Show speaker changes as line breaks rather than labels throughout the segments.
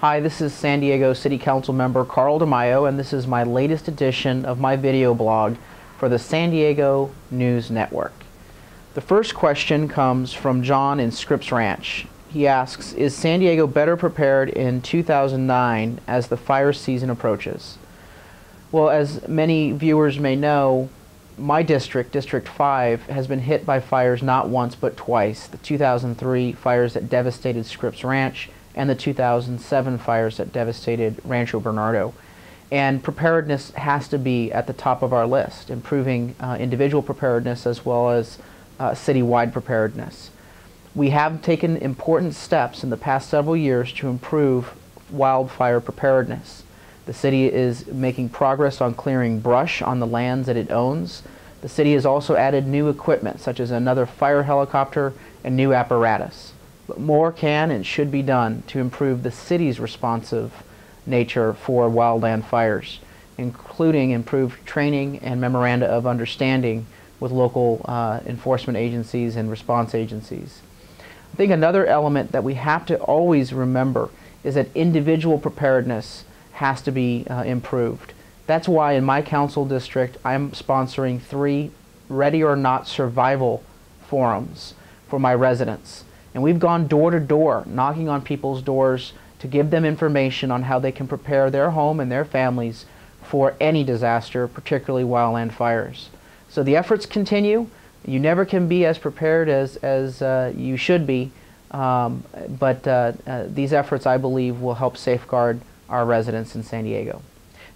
Hi, this is San Diego City Council member Carl DeMaio, and this is my latest edition of my video blog for the San Diego News Network. The first question comes from John in Scripps Ranch. He asks, is San Diego better prepared in 2009 as the fire season approaches? Well, as many viewers may know, my district, District 5, has been hit by fires not once but twice. The 2003 fires that devastated Scripps Ranch and the 2007 fires that devastated Rancho Bernardo. And preparedness has to be at the top of our list, improving uh, individual preparedness as well as uh, citywide preparedness. We have taken important steps in the past several years to improve wildfire preparedness. The city is making progress on clearing brush on the lands that it owns. The city has also added new equipment, such as another fire helicopter and new apparatus. But more can and should be done to improve the city's responsive nature for wildland fires, including improved training and memoranda of understanding with local uh, enforcement agencies and response agencies. I think another element that we have to always remember is that individual preparedness has to be uh, improved. That's why in my council district I'm sponsoring three ready or not survival forums for my residents. And we've gone door to door, knocking on people's doors to give them information on how they can prepare their home and their families for any disaster, particularly wildland fires. So the efforts continue. You never can be as prepared as, as uh, you should be, um, but uh, uh, these efforts, I believe, will help safeguard our residents in San Diego.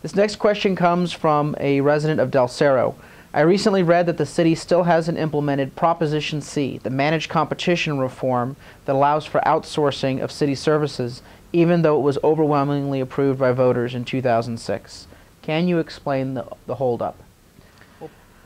This next question comes from a resident of Del Cerro. I recently read that the city still hasn't implemented Proposition C, the managed competition reform that allows for outsourcing of city services, even though it was overwhelmingly approved by voters in 2006. Can you explain the, the holdup?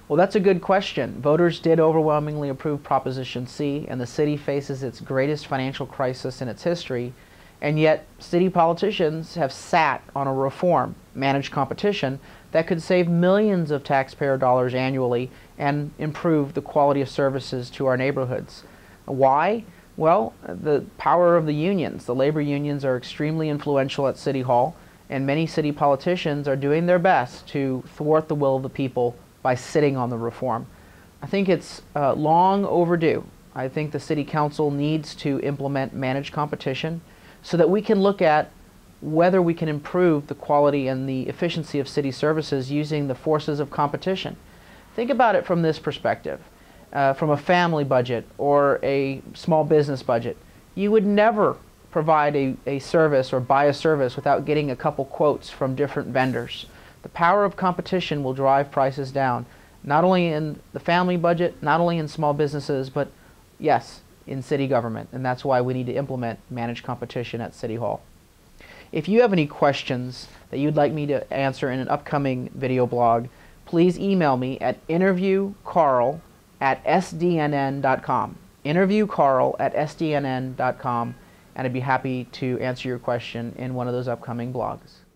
Well, that's a good question. Voters did overwhelmingly approve Proposition C, and the city faces its greatest financial crisis in its history and yet, city politicians have sat on a reform, managed competition, that could save millions of taxpayer dollars annually and improve the quality of services to our neighborhoods. Why? Well, the power of the unions. The labor unions are extremely influential at City Hall, and many city politicians are doing their best to thwart the will of the people by sitting on the reform. I think it's uh, long overdue. I think the City Council needs to implement managed competition so that we can look at whether we can improve the quality and the efficiency of city services using the forces of competition. Think about it from this perspective. Uh, from a family budget or a small business budget, you would never provide a, a service or buy a service without getting a couple quotes from different vendors. The power of competition will drive prices down, not only in the family budget, not only in small businesses, but yes, in city government, and that's why we need to implement managed competition at City Hall. If you have any questions that you'd like me to answer in an upcoming video blog, please email me at interviewcarl at sdnn.com. Interviewcarl at sdnn.com, and I'd be happy to answer your question in one of those upcoming blogs.